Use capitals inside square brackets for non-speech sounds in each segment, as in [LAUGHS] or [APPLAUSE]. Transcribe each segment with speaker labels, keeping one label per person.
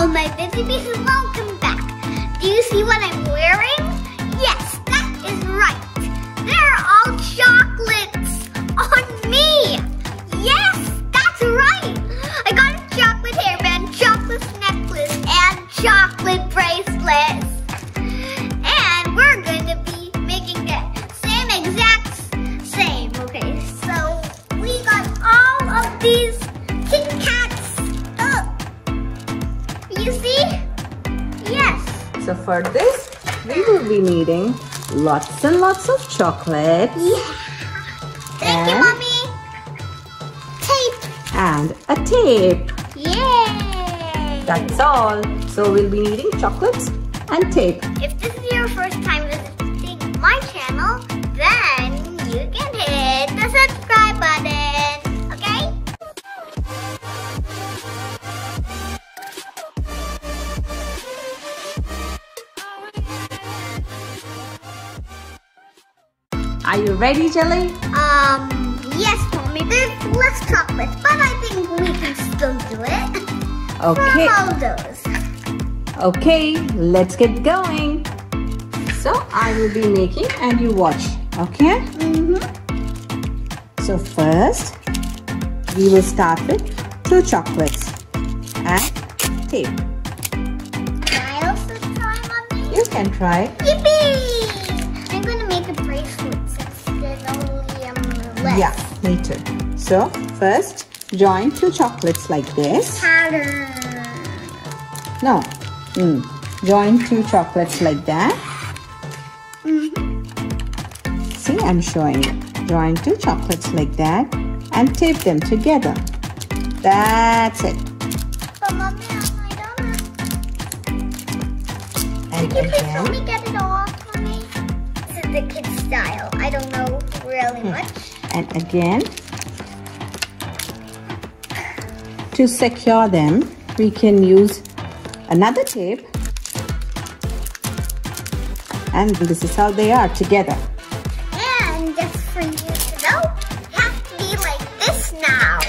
Speaker 1: all my busy bees, welcome back. Do you see what I'm wearing? Yes, that is right. They're all chocolates on me. Yes, that's right. I got a chocolate hairband, chocolate necklace, and chocolate So
Speaker 2: for this, we will be needing lots and lots of chocolate
Speaker 1: Yeah. Thank you,
Speaker 2: And?
Speaker 1: mommy. Tape.
Speaker 2: and a tape.
Speaker 1: Yay.
Speaker 2: That's all. So we'll be needing chocolates and tape.
Speaker 1: If
Speaker 2: Are you ready, Jelly?
Speaker 1: Um, yes, mommy. There's less chocolate, but I think we can still do it.
Speaker 2: Okay.
Speaker 1: All those.
Speaker 2: Okay, let's get going. So I will be making and you watch. Okay?
Speaker 1: Mm-hmm.
Speaker 2: So first, we will start with two chocolates and tape.
Speaker 1: Can I also try, mommy?
Speaker 2: You can try.
Speaker 1: Yippee!
Speaker 2: Yeah, me too. So first, join two chocolates like this.
Speaker 1: Pattern.
Speaker 2: No. Mm. Join two chocolates like that.
Speaker 1: Mm-hmm.
Speaker 2: See, I'm showing you. Join two chocolates like that and tape them together. That's it.
Speaker 1: But mommy, I don't
Speaker 2: And
Speaker 1: Can you please help me get it? This is the kid style. I don't know really
Speaker 2: Hmm.
Speaker 1: much.
Speaker 2: And again. To secure them, we can use another tape. And this is how they are together.
Speaker 1: And just for you to know, you have to be like this now.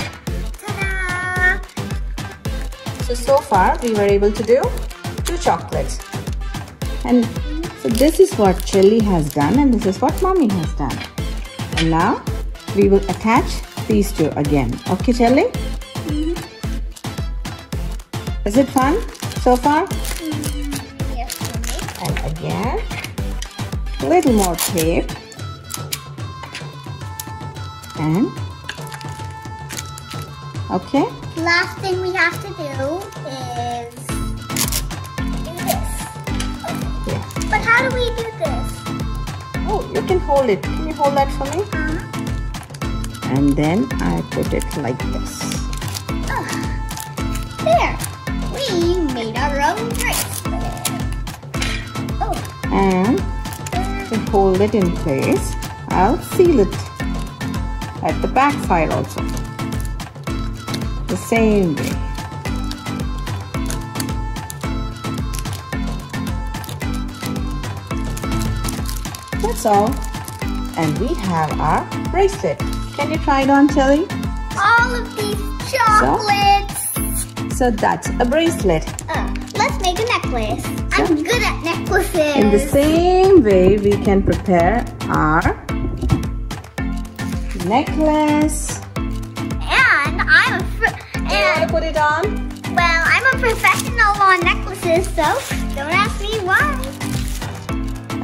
Speaker 1: Ta-da!
Speaker 2: So, so far we were able to do two chocolates. And so this is what Chili has done and this is what Mommy has done. And now we will attach these two again. Okay, Chili? Is it fun so far?
Speaker 1: Yes.
Speaker 2: And again, A little more tape. And, okay,
Speaker 1: Last thing we have to do is do this.
Speaker 2: yeah.
Speaker 1: But how do we do this?
Speaker 2: Oh, you can hold it. Can you hold that for me?
Speaker 1: Uh,
Speaker 2: And then I put it like this.
Speaker 1: there. We made our own bracelet. Oh,
Speaker 2: And to hold it in place, I'll seal it at the back side also. The same way. That's all. And we have our bracelet. Can you try it on, Chelly?
Speaker 1: all of these chocolates.
Speaker 2: So that's a bracelet.
Speaker 1: Uh, let's make a necklace. I'm good at necklaces.
Speaker 2: In the same way, we can prepare our necklace.
Speaker 1: And I'm a fr-
Speaker 2: You want to
Speaker 1: and
Speaker 2: put it on?
Speaker 1: well, I'm a professional on necklaces, so don't ask me why.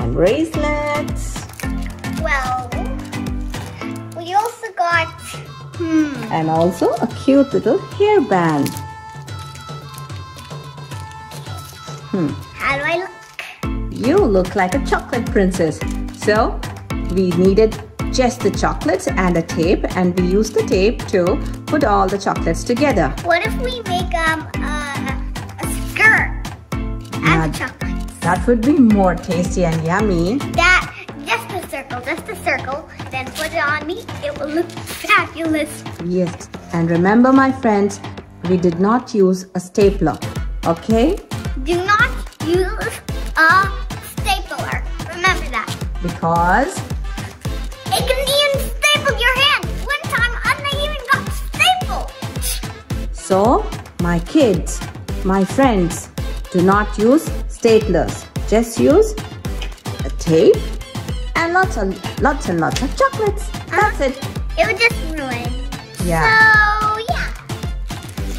Speaker 2: And bracelets.
Speaker 1: Well, got hmm.
Speaker 2: And also a cute little hairband. Hmm.
Speaker 1: How do I look?
Speaker 2: You look like a chocolate princess. So we needed just the chocolates and a tape and we used the tape to put all the chocolates together.
Speaker 1: What if we make um uh, a skirt
Speaker 2: Yeah.
Speaker 1: as a chocolate?
Speaker 2: That would be more tasty and yummy.
Speaker 1: That just a circle, just a circle. Then put it on me. It will look fabulous.
Speaker 2: Yes. And remember my friends, we did not use a stapler. Okay?
Speaker 1: Do not use a stapler. Remember that.
Speaker 2: Because
Speaker 1: It can even staple your hand. One time, I even got stapled.
Speaker 2: So, my kids, my friends, do not use staplers. Just use a tape and lots and lots and lots of chocolates. That's it.
Speaker 1: It would just ruin.
Speaker 2: Yeah.
Speaker 1: So yeah.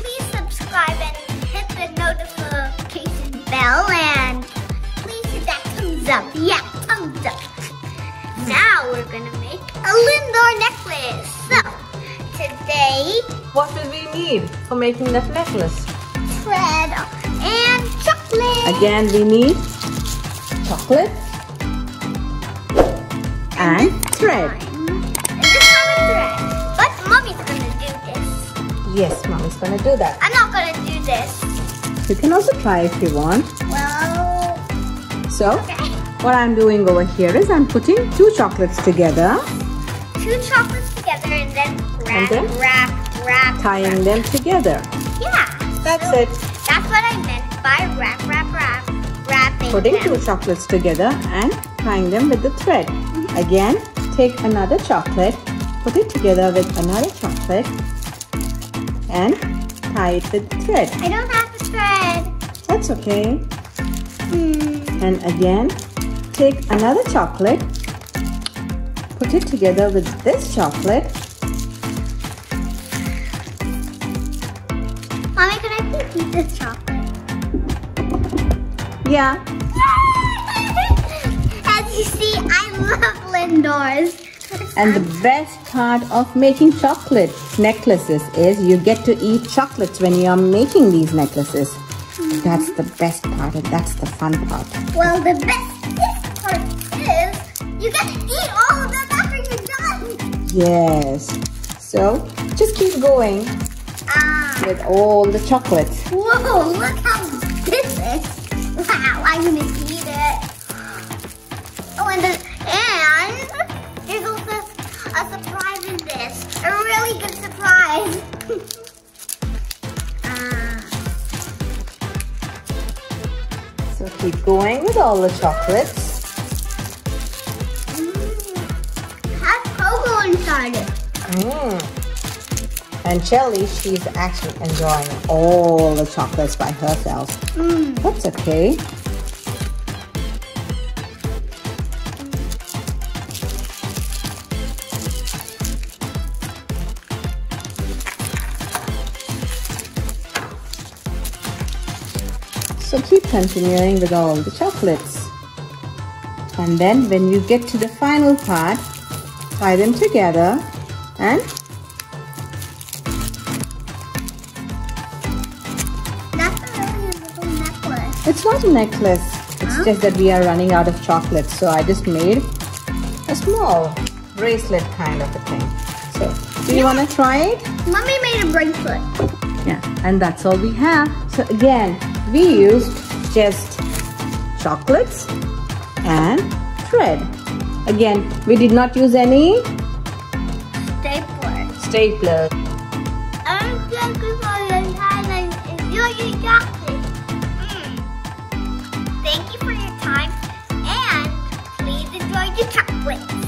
Speaker 1: Please subscribe and hit the notification bell and please hit that thumbs up. Yeah, thumbs up. Now we're gonna make a Lindor necklace. So today,
Speaker 2: What will we need for making that necklace?
Speaker 1: thread and chocolate.
Speaker 2: Again, we need chocolate and thread.
Speaker 1: And this time it's thread. But mommy's gonna do this.
Speaker 2: Yes, mommy's gonna do that.
Speaker 1: I'm not gonna do this.
Speaker 2: You can also try if you want.
Speaker 1: Well,
Speaker 2: So,
Speaker 1: okay.
Speaker 2: what I'm doing over here is I'm putting two chocolates together,
Speaker 1: Two chocolates together and then wrap,
Speaker 2: then?
Speaker 1: wrap, wrap.
Speaker 2: tying them together.
Speaker 1: Yeah.
Speaker 2: That's
Speaker 1: so
Speaker 2: it.
Speaker 1: That's what I meant by wrap, wrap, wrap, wrapping
Speaker 2: Putting
Speaker 1: them.
Speaker 2: two chocolates together and tying them with the thread. Again, take another chocolate, put it together with another chocolate and tie it with thread.
Speaker 1: I don't have the thread.
Speaker 2: That's okay.
Speaker 1: Hmm.
Speaker 2: And again, take another chocolate, put it together with this chocolate.
Speaker 1: Mommy, can I please eat this chocolate?
Speaker 2: Yeah, [LAUGHS]
Speaker 1: As you see, I love
Speaker 2: And the best part of making chocolate necklaces is you get to eat chocolates when you are making these necklaces. That's the best part and that's the fun part.
Speaker 1: Well, the best part is you get to eat all of them after you're done.
Speaker 2: Yes. So just keep going
Speaker 1: Ah.
Speaker 2: with all the chocolates.
Speaker 1: Whoa, look how big this is. Wow, I'm gonna eat it. Oh, and, the, and there's also a surprise in this. A really good surprise. [LAUGHS] Ah.
Speaker 2: So keep going with all the chocolates.
Speaker 1: Mm. Has cocoa inside it.
Speaker 2: Mm. And Shelly, she's actually enjoying all the chocolates by herself.
Speaker 1: Mm.
Speaker 2: That's okay. So keep continuing with all the chocolates. And then when you get to the final part, tie them together and
Speaker 1: That's a really little necklace.
Speaker 2: It's not a necklace. It's
Speaker 1: Huh?
Speaker 2: just that we are running out of chocolate. So I just made a small bracelet kind of a thing. So do you want to try it?
Speaker 1: Mommy made a bracelet.
Speaker 2: Yeah. And that's all we have. So again, we used just chocolates and thread. Again, we did not use any
Speaker 1: Stapler.
Speaker 2: stapler.
Speaker 1: I'm thank you for your time and your chocolate. Mm. Thank you for your time and please enjoy your chocolates.